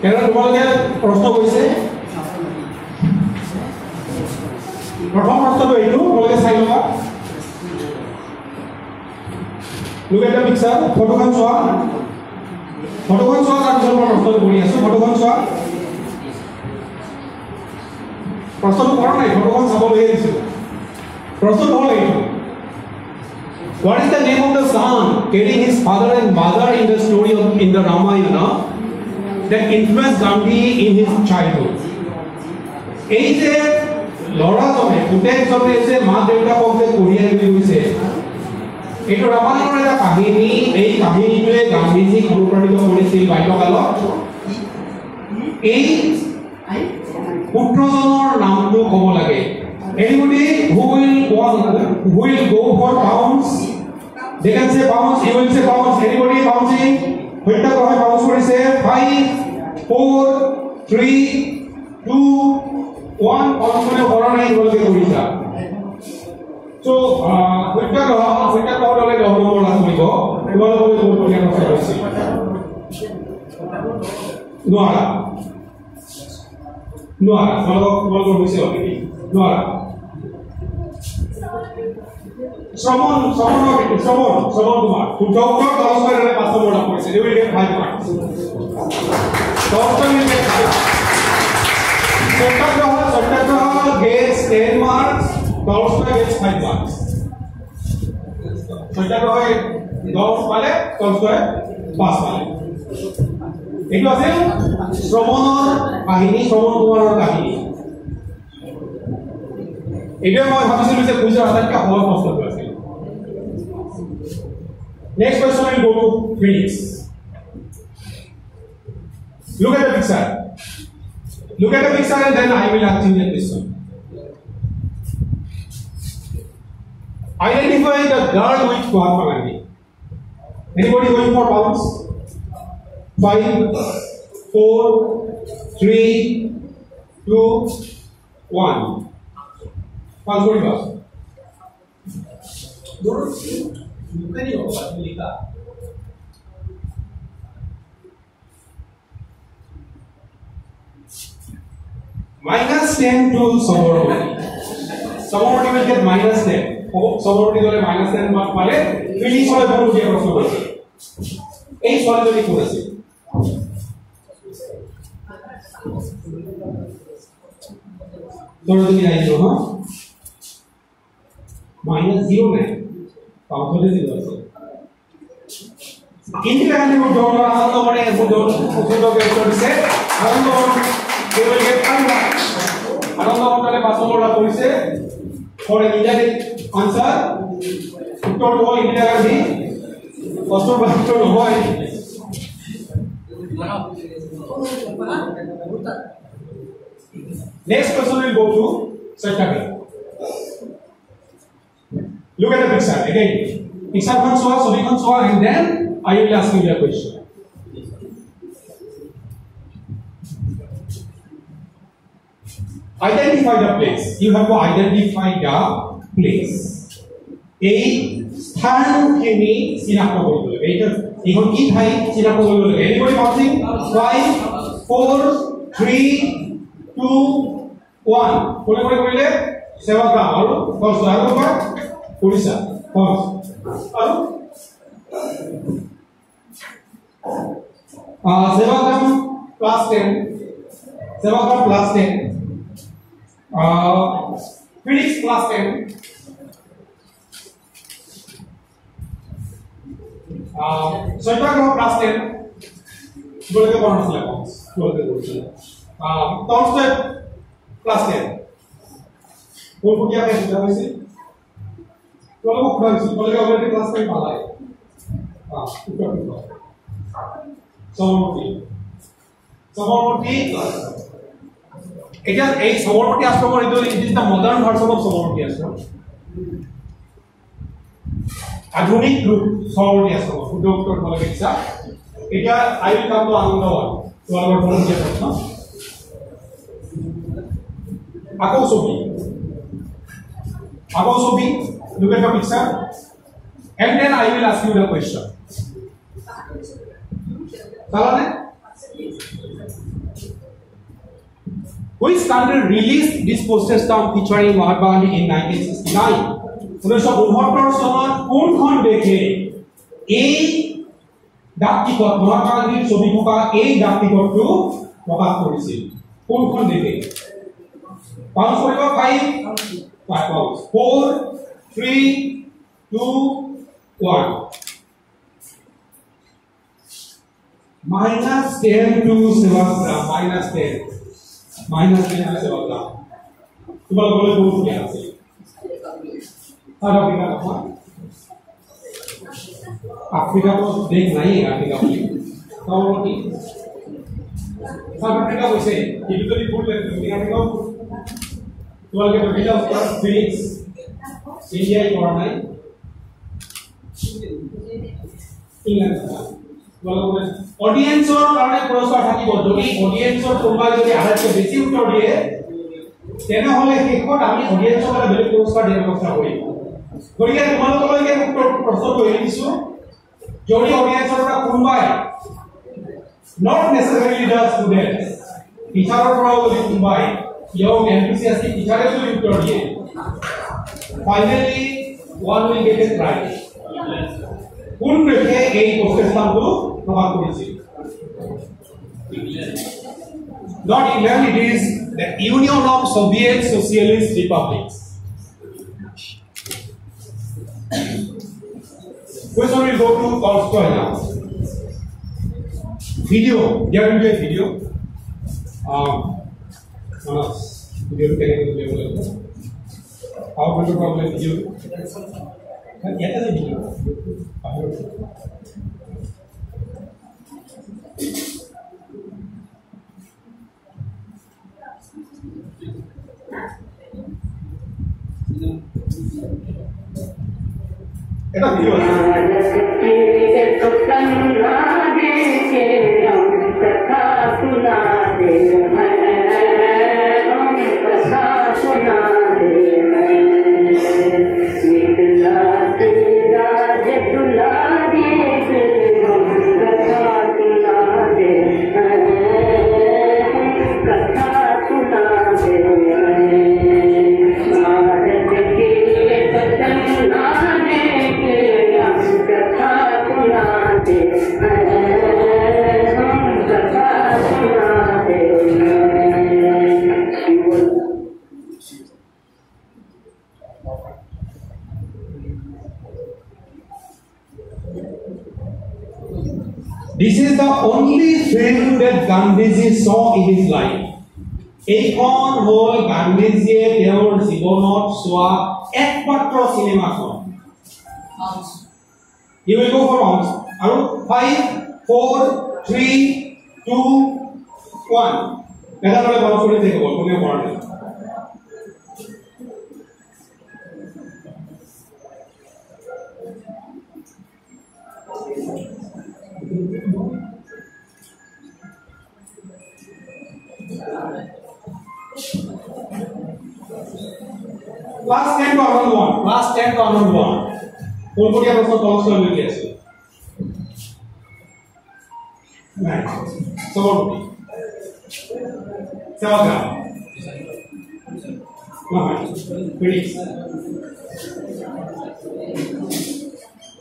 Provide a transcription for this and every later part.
কেনেকৈ তোমালোকে প্ৰশ্ন কৰিছে? প্ৰথম প্ৰশ্নটো এইটো তোমালোকে চাই ল'বা। লুক এট দ্য পিকচাৰ ফটোখন চোৱা। ফটোখন চোৱা তাৰপিছত মই প্ৰশ্নটো কৰি আছোঁ ফটোখন চোৱা। প্ৰশ্নটো কৰা নাই ফটোখন চাবলৈহে দিছিলোঁ প্ৰশ্নটো হ'ল এইটো। What is the name of the son carrying his father and mother in the story of in the Ramayana? That influenced Gandhi in his childhood? এই যে ল'ৰাজনে পুতেকজনে যে মা দেউতাকক যে কঢ়িয়াই লৈ গৈছে এইটো ৰামায়ণৰ এটা কাহিনী এই কাহিনীটোৱে গান্ধীজীক অনুপ্ৰাণিত কৰিছিল বাল্যকালত এই পুত্ৰজনৰ নামটো ক'ব লাগে Anybody who will want, who will go for pounds? They can say pounds. You will say pounds. Anybody With the Prophet Muhammad five 5, 4, two 2, 1 অনশনে বড় নাই বলতে কবিতা তো ওইটা কহ ওইটা কহ দলে গ্রহণ করা শুনিব তোমালোকে বহুত ধুনীয়া কথা কৈছে নোৱাৰা নোৱাৰা তোমালোকক তোমালোকৰ হৈছে অলৰেডি নোৱাৰা শ্ৰমণ শ্ৰমণৰ শ্ৰমণ শ্ৰমণ কুমাৰ শুদ্ধ দহ মাৰ্কেৰে পাঁচ নম্বৰ লাভ কৰিছে দহজন will get five satyagraha satyagraha gets ten marks. দহজন gets five marks. সত্যাগ্ৰহে দহ পালে দহজনে পাঁচ পালে এইটো আছিল শ্ৰমণৰ কাহিনী শ্ৰমণ কুমাৰৰ কাহিনী এইটোৱে মই ভাবিছিলো যে কুইজৰ আটাইতকৈ সহজ প্ৰশ্নটো আছিল Next person will go to Phoenix. Look at the picture. Look at the picture and then I will ask you the question. Identify the girl with power family. Anybody going for pounds? Five, four, three, two, one. Pounds, what do you Minus 10 to Sabarmati. Sabarmati will get minus 10. Sabarmati will minus 10 mark পালে finish হয় বহু দিয়া প্রশ্ন করছে এই ছোৱালীজনী কোন আছে দৰজনী আহিব হা মাইনাস জিরো নাই উত্তৰ নহয় Next question will go to Satyaki. Look at the picture again. Picture খন চোৱা ছবিখন চোৱা and then I will ask you the question. Identify the place. You have to identify the place. এই স্থানখিনি চিনাক্ত কৰিব লাগে এইটো এইখন কি ঠাই চিনাক্ত কৰিব লাগে এনিবডি কাউন্টিং 5 4 3 2 1 কোনে কোনে কৰিলে সেৱাকা আৰু ফাৰ্ষ্ট আৰু ଓଡ଼ିଶା ହଁ ଆଉ Sevagram class ten Sevagram class ten physics class ten সৈতাগ্রাম class ten গোলকে বর্ণস লেখক গোলকে বলছে টমস্টেপ ক্লাস টেন কোন কোটি আপনি বুঝা হয়েছে? কে বুঝা হইছে তোমালোকক সোধা হৈছিল তোমালোকে অলৰেডি ক্লাছ টেন পালাই উত্তৰ দিব সমৰ্পতি সমৰ্পতি এতিয়া এই সবৰমতি আশ্ৰমৰ এইটো the modern version of Sabarmati Ashram আধুনিক ৰূপ সবৰমতি আশ্ৰম শুদ্ধ উত্তৰ তোমালোকে দিছা এতিয়া আই উইল কাম টু আনন্দৱান তোমালোকৰ ধৰণীয় প্ৰশ্ন আকৌ ছবি আকৌ ছবি look at the picture and then I will ask you the question Which country released this postage stamp featuring Mahatma Gandhi in 1969? ঊনৈছশ ঊনসত্তৰ চনত কোনখন দেশে এই ডাক টিকট মহাত্মা গান্ধীৰ three two one minus ten two seven minus ten minus ten आने से बता तुम्हारा बोले बहुत क्या है। अरब का कहाँ अफ्रीका को देख नहीं है, अफ्रीका में तो वो की सब हाँ, अफ्रीका वैसे ये तो भी बोल रहे हैं, अफ्रीका को। तो के पहले उसका फिनिक्स ইংলেণ্ড তোমালোকে অডিয়েন্সৰ কাৰণে পুৰস্কাৰ থাকিব যদি অডিয়েন্সৰ কোনোবাই যদি আধাতকৈ বেছি উত্তৰ দিয়ে তেনেহ'লে শেষত আমি অডিয়েন্সৰ কাৰণে বেলেগ পুৰস্কাৰ দিয়াৰ ব্যৱস্থা কৰিম। গতিকে তোমালোকলৈকে প্ৰশ্নটো এৰি দিছো। যদি অডিয়েন্সৰ পৰা কোনোবাই নট নেচেচাৰিলি দ্য ষ্টুডেণ্ট টিচাৰৰ পৰাও যদি কোনোবাই ইয়ং এনথুচিয়াষ্টিক টিচাৰে যদি উত্তৰ দিয়ে Finally, one will get it right. कुल मिलके एक क्वेश्चन हम लोग हमारे को मिलेगी Not England, it is the Union of Soviet Socialist Republics. Question will go to Tolstoy now. Video, there will be a video. Um, uh, video can be available. How will you probably video? Get the video. এটা video আছে Gandhiji saw in his life. এইখন হ'ল গান্ধীজীয়ে তেওঁৰ জীৱনত চোৱা একমাত্ৰ চিনেমাখন. আৰু five four three two one এটা মনত কৰি থাকিব কোনেও কৰা নাই ক্লাস 10 আমন ওয়ান ক্লাস 10 আমন ওয়ান কোন কোটি প্রশ্ন সমস্যা হয়ে গেছে আছে সাগা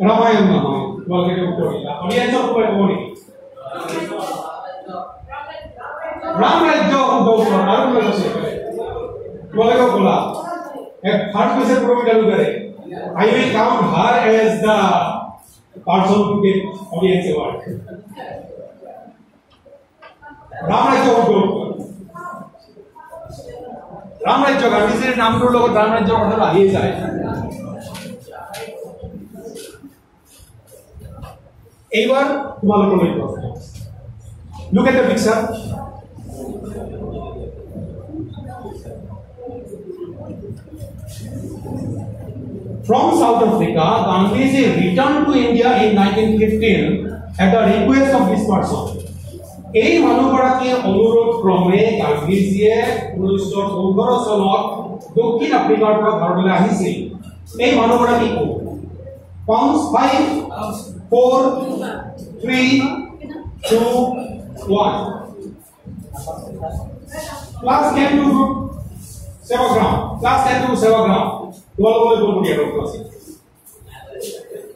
রামায়ণ মহামায়ণ বলকে রাম রাজ্য দৌড় আৰু কোনোবাই কৈছে তোমালোকে ক'লা ফাৰ্ষ্ট কৈছে Pramita লুগাৰে I will count her as the person to get audience award. Ram রাজ্য রাম রাজ্য গান্ধীজির নামটোৰ লগত ৰাম ৰাজ্যৰ কথাটো আহিয়ে যায় এইবাৰ তোমালোকলৈ প্ৰশ্ন look at the picture From South Africa, Gandhiji returned to India in 1915 at the request of this person. এই মানুহগৰাকীয়ে অনুৰোধ ক্ৰমে গান্ধীজীয়ে ঊনৈছশ পোন্ধৰ চনত দক্ষিণ আফ্ৰিকাৰ পৰা ভাৰতলৈ আহিছিল। এই মানুহগৰাকী কোন pounce five four three two 1 plus 10 to Sevagram plus 10 to Sevagram তোমালোকলৈ গ'ল বুলি আৰু ক্লাছ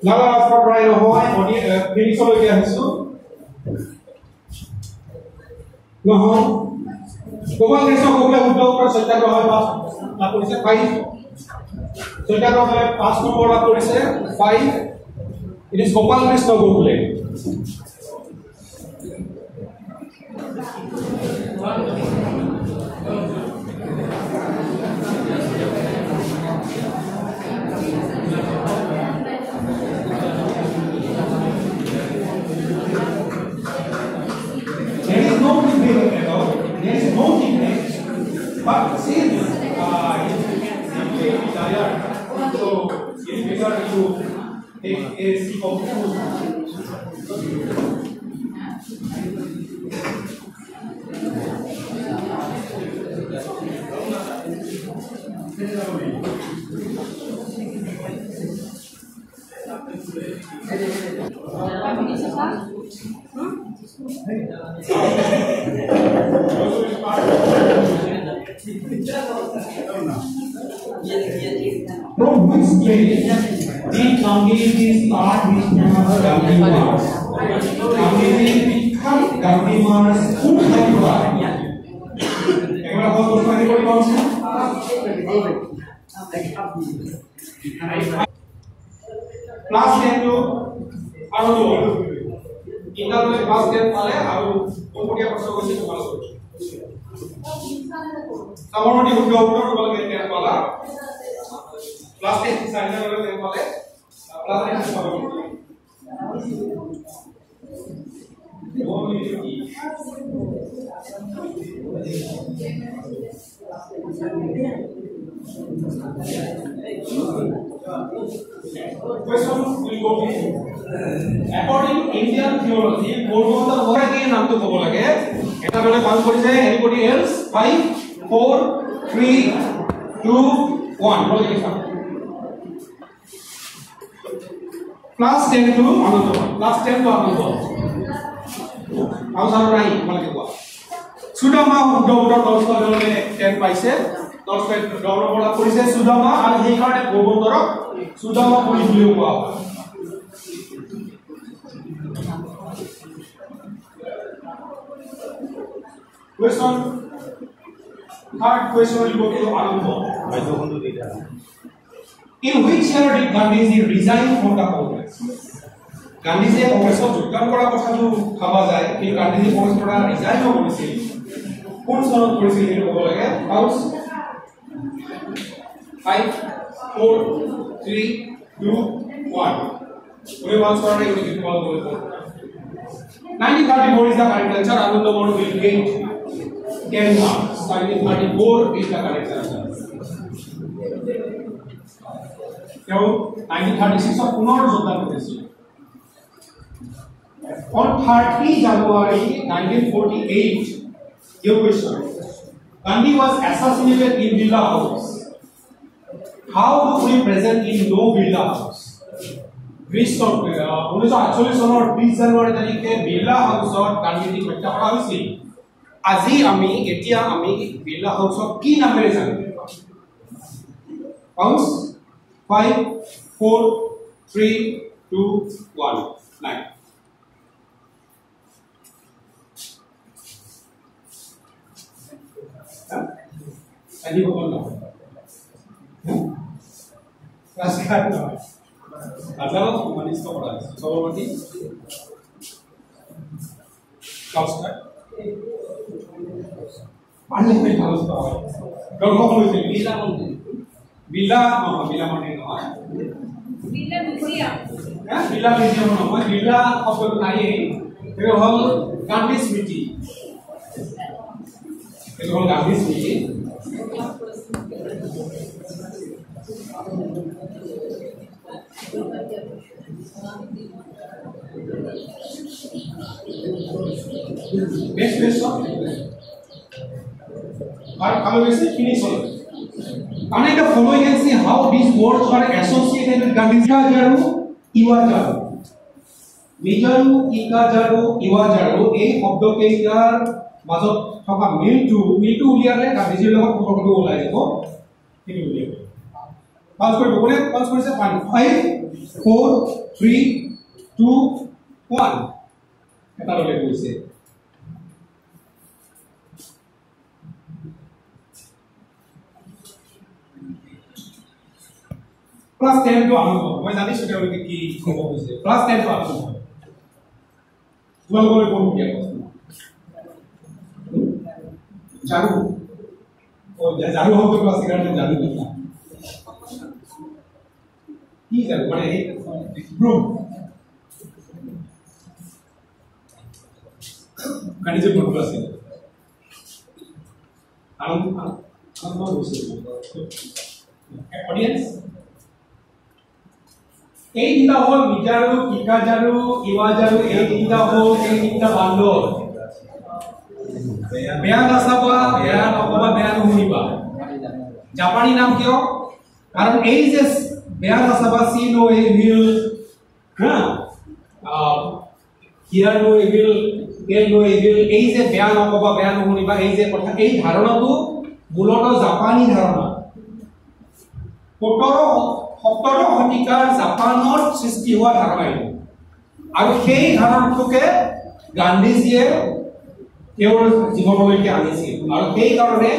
লাগা ৰাস্তাৰ পৰা নহয় অডি ফিনিক্সলৈকে আহিছোঁ। নহয় গোপাল কৃষ্ণ সত্যাগ্ৰহ পাঁচ কৰিছে ফাইভ সত্যাগ্ৰহ পাঁচ নম্বৰ লাভ কৰিছে five it is Gopal Gokhale. From which place did Gandhiji start his Gandhi March? Gandhiji become Gandhi March full time by. একবার কত করে করে বলছেন ক্লাস 10 টু আৰু লোৱাৰ ইণ্টাৰনেট ক্লাছ 10 পালে আৰু কোনপটীয়া প্ৰশ্ন কৰিছে তোমালোকে সামৰণি শুদ্ধ উত্তৰ তোমালোকে 10 পালা ক্লাস 10 চাৰিটা লগে 10 পালে ক্লাস 10 পাব Question will go to according to Indian theology, পূৰ্বতৰ হয় কি নামটো ক'ব লাগে এটা মানে কাম কৰিছে anybody else 5 4 3 2 1 বলে লিখা class 10 to Anand class 10 to Anand আৰু চাৰ নাই তোমালোকে কোৱা সুদামা শুদ্ধ উত্তৰ দহ তেওঁলোকে 10 পাইছে দহ নম্বৰ লাভ কৰিছে সুদামা আৰু সেইকাৰণে ভগৱন্তৰক সুদামা পুৰি বুলিও কোৱা হয় Question. Third question will go to Anand. In which year did Gandhiji resign from the Congress? গান্ধীজীয়ে কংগ্ৰেছত যোগদান কৰা কথাটো ভাবা যায় কিন্তু গান্ধীজী কংগ্ৰেছৰ পৰা ৰিজাইনো কৰিছিল কোন চনত কৰিছিল সেইটো ক'ব লাগে house five four three two one কোনে ওৱান কৰা নাই গতিকে তোমালোক কৰিব 1934 is the correct answer. Ananda Monu will get 10 marks. 1934 is the correct answer. তেওঁ 1936 ত পুনৰ যোগদান কৰিছিল On 30 January 1948, your question. Gandhi was assassinated in Birla House. How do we present in no Birla House? বিশ চন ঊনৈছশ আঠচল্লিছ চনৰ বিশ জানুৱাৰী তাৰিখে বিৰলা হাউচত গান্ধীজীক হত্যা কৰা হৈছিল আজি আমি এতিয়া আমি বিৰলা হাউচক কি নামেৰে জানো house 5, 4, 3, 2, 1, 9. Tadi bukan lah. Rasakan lah. Adalah manis kau pernah. Kau mati. Kau sekarang. Mana yang kau sekarang? Kau kau belum ini. বিলা বিলা বিলা মিউজিয়াম হ্যাঁ বিলা মিউজিয়াম বিলা অফ আইএ এটা হল গান্ধী স্মৃতি এটা hall Gandhi Smriti next question আর ভালো বেশি ফিনিশ হলো। লগত সম্পৰ্কটো ওলাই যাব। এটা কৰিছে প্লাস টেন টু মই জানি সেটা হলে কি কব হয়েছে। প্লাস টেন টু আমি পাবো তোমালোকলৈ প্ৰশ্ন। জানো। জানো শব্দ ক্লাছ সেইকাৰণে জানো কি জানো মানে ব্ৰুম কালি যে বন্ধু আছিলে। আনন্দ আনন্দ হৈছে অডিয়েঞ্চ এই তিনিটা হ'ল মিটাৰু কিকাজাৰু ইৱাজাৰু এই তিনিটা হ'ল এই তিনিটা বান্দৰ বেয়া নাচাবা বেয়া নকবা বেয়া নুশুনিবা। জাপানী নাম কিয়? কাৰণ এই যে বেয়া নাচাবা চি নো এই উইল হা হিয়াৰ নো এই এল নো এই এই যে বেয়া নকবা বেয়া নুশুনিবা এই যে কথা এই ধাৰণাটো মূলতঃ জাপানী ধাৰণা। সোতৰ সত্তৰ শতিকাৰ জাপানত সৃষ্টি হোৱা ধাৰণা এইটো আৰু সেই ধাৰণাটোকে গান্ধীজীয়ে তেওঁৰ জীৱনলৈকে আনিছিল। আৰু সেইকাৰণে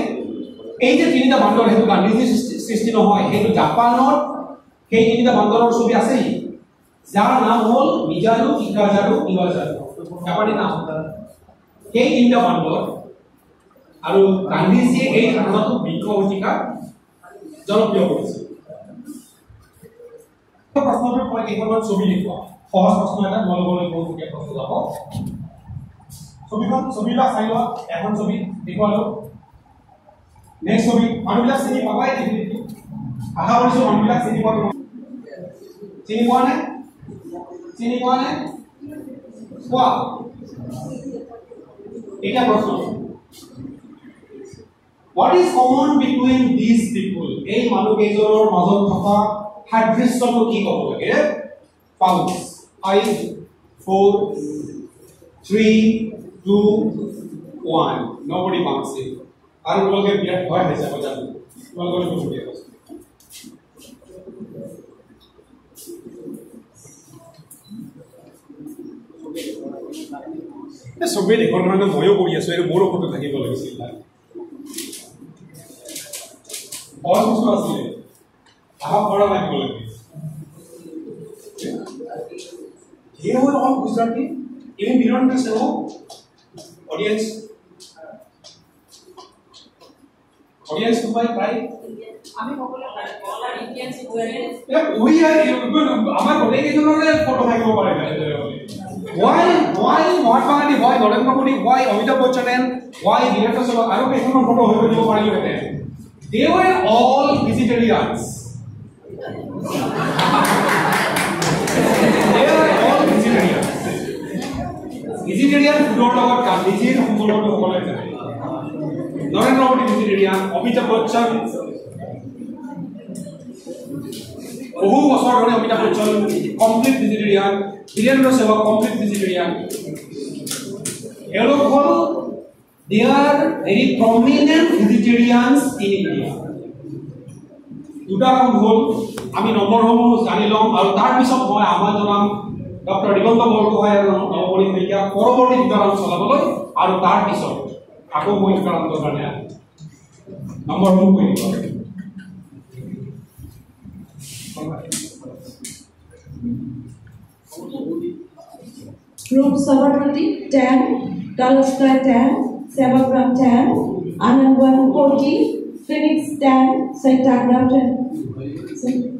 এই যে তিনিটা বান্দৰ সেইটো গান্ধীজীৰ সৃষ্টি- নহয় সেইটো জাপানত সেই তিনিটা বান্দৰৰ ছবি আছেই। যাৰ নাম হ'ল মিজাৰু ইকাজাৰু ইৱাজাৰু জাপানী নাম। সেই তিনিটা বান্দৰ আৰু গান্ধীজীয়ে এই ধাৰণাটো বিংশ শতিকাত জনপ্ৰিয় কৰিছিল প্ৰশ্নটোৰ মই কেইখনমান ছবি দেখুৱাম সহজ প্ৰশ্ন এটা তোমালোকলৈ বহুমুখীয়া প্ৰশ্ন যাব ছবিখন ছবিবিলাক চাই লোৱা এখন ছবি দেখুৱালো নেক্সট ছবি মানুহবিলাক চিনি পাবাই দেখি দেখি আশা কৰিছো মানুহবিলাক চিনি তোমালোক। চিনি পোৱা নে? চিনি পোৱা নে? কোৱা এতিয়া প্ৰশ্ন। What is common between these people এই মানুহকেইজনৰ মাজত থকা সাদৃশ্যটো কি ক'ব লাগে pounce five four three two one nobody marks it তোমালোকে বিৰাট ভয় হৈছে মই জানো বহুত দিয়া কৈছোঁ কাৰণে ময়ো কৰি আছো এইটো মোৰ ওপৰতো থাকিব লাগিছিল সহজ বস্তু আছিলে আহা পৰা লাগিব লাগে ধেৰ হ'ল অকল গুজৰাটী। ইভেন বিৰণ আছে ন অডিয়েন্স অডিয়েন্স কোনোবাই all vegetarians vegetarian Narendra Modi vegetarian Amitabh Bachchan. বহু বছৰ ধৰি Amitabh Bachchan complete vegetarian Virender Sehwag complete vegetarian এওঁলোক হ'ল they are very prominent vegetarians in India দুটা কাম হ'ল আমি নম্বৰসমূহ জানি ল'ম আৰু তাৰপিছত মই আহ্বান জনাম ডক্টৰ দিগন্ত বৰগোহাঁই আৰু নৱমণি শইকীয়া পৰৱৰ্তী দুটা চলাবলৈ আৰু তাৰপিছত আকৌ মই দুটা কাৰণে নম্বৰসমূহ কৈ দিব। Group Sabarmati 10, Tolstoy 10, Sevagram 10, Anandwan 40, Phoenix Tan, St. Agatha.